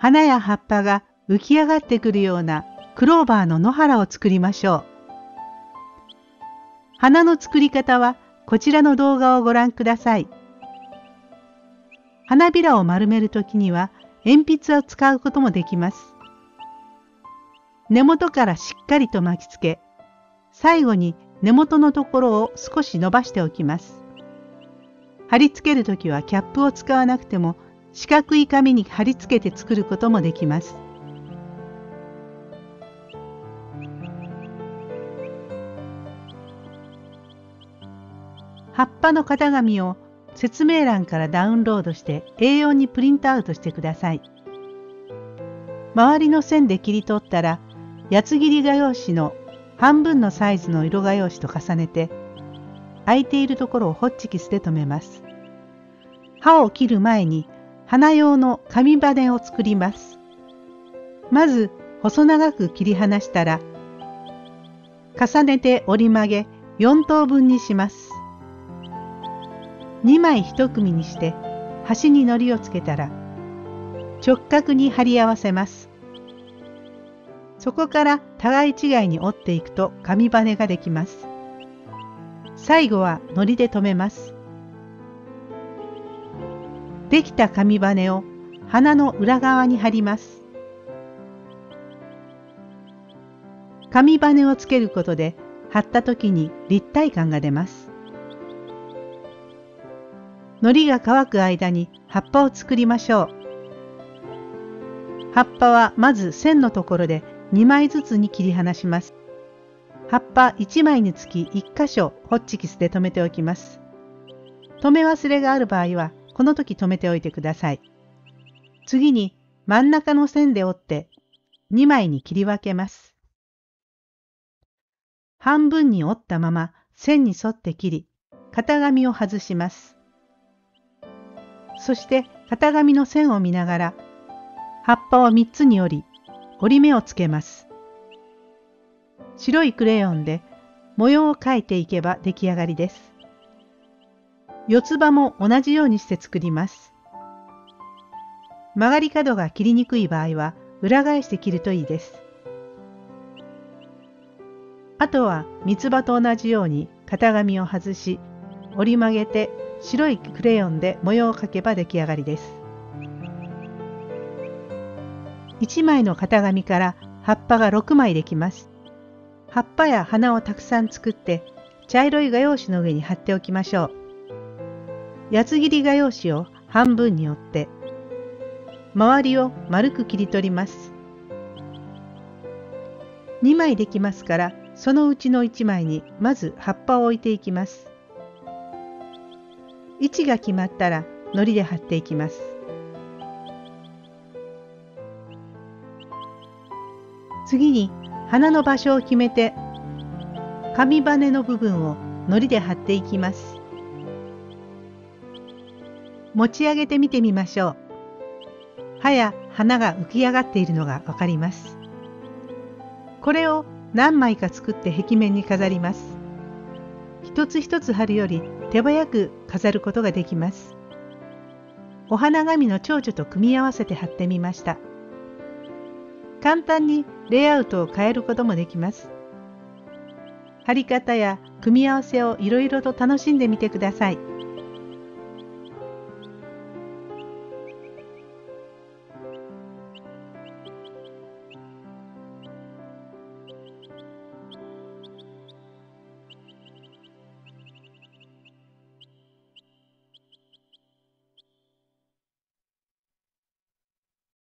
花や葉っぱが浮き上がってくるようなクローバーの野原を作りましょう。花の作り方はこちらの動画をご覧ください。花びらを丸めるときには鉛筆を使うこともできます。根元からしっかりと巻きつけ、最後に根元のところを少し伸ばしておきます。貼り付けるときはキャップを使わなくても四角い紙に貼り付けて作ることもできます。葉っぱの型紙を説明欄からダウンロードして A4 にプリントアウトしてください。周りの線で切り取ったら八つ切り画用紙の半分のサイズの色画用紙と重ねて空いているところをホッチキスで留めます。刃を切る前に花用の紙バネを作ります。まず細長く切り離したら重ねて折り曲げ4等分にします。2枚1組にして端に糊をつけたら直角に貼り合わせます。そこから互い違いに折っていくと紙バネができます。最後は糊で留めます。できた紙バネを花の裏側に貼ります。紙バネをつけることで貼った時に立体感が出ます。糊が乾く間に葉っぱを作りましょう。葉っぱはまず線のところで2枚ずつに切り離します。葉っぱ1枚につき1箇所ホッチキスで留めておきます。留め忘れがある場合はこの時留めておいてください。次に真ん中の線で折って2枚に切り分けます。半分に折ったまま線に沿って切り型紙を外します。そして型紙の線を見ながら葉っぱを3つに折り折り目をつけます。白いクレヨンで模様を描いていけば出来上がりです。四つ葉も同じようにして作ります。曲がり角が切りにくい場合は裏返して切るといいです。あとは三つ葉と同じように型紙を外し折り曲げて白いクレヨンで模様を描けば出来上がりです。1枚の型紙から葉っぱが6枚できます。葉っぱや花をたくさん作って茶色い画用紙の上に貼っておきましょう。八つ切り画用紙を半分に折って周りを丸く切り取ります。2枚できますからそのうちの1枚にまず葉っぱを置いていきます。位置が決まったら糊で貼っていきます。次に花の場所を決めて紙バネの部分を糊で貼っていきます。持ち上げてみてみましょう。葉や花が浮き上がっているのがわかります。これを何枚か作って壁面に飾ります。一つ一つ貼るより手早く飾ることができます。お花紙の蝶々と組み合わせて貼ってみました。簡単にレイアウトを変えることもできます。貼り方や組み合わせをいろいろと楽しんでみてください。